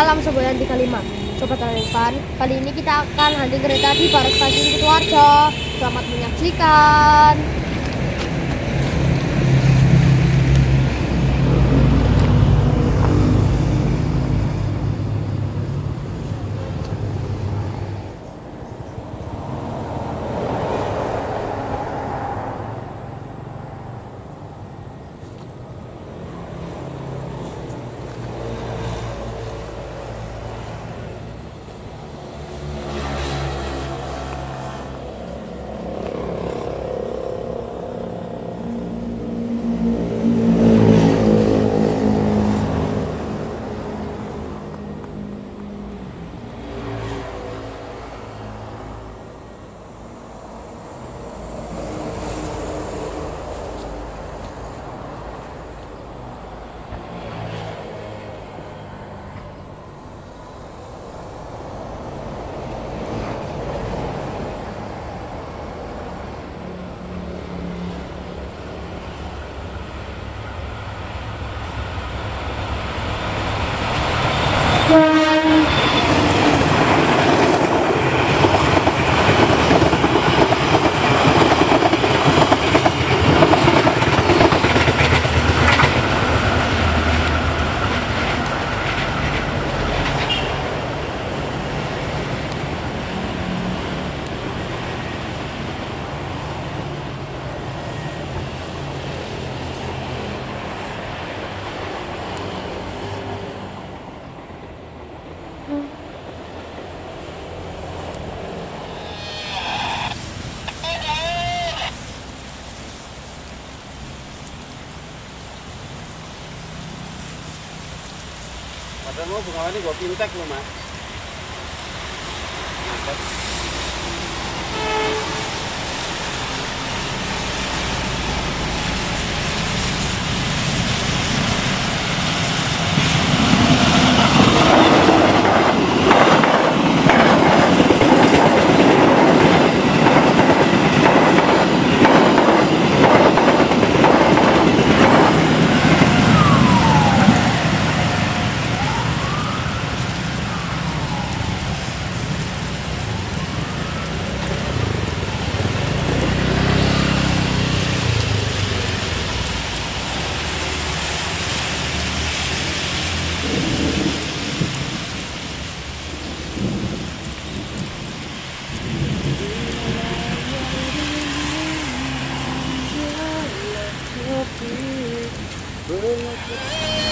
Salam Semboyan 35 Sobat Relevan, kali ini kita akan hunting kereta di Barat Stasiun Kutuarjo Selamat menyaksikan Padahal mau bunga ini gue pintek loh, Mas. Mantap. Bruno.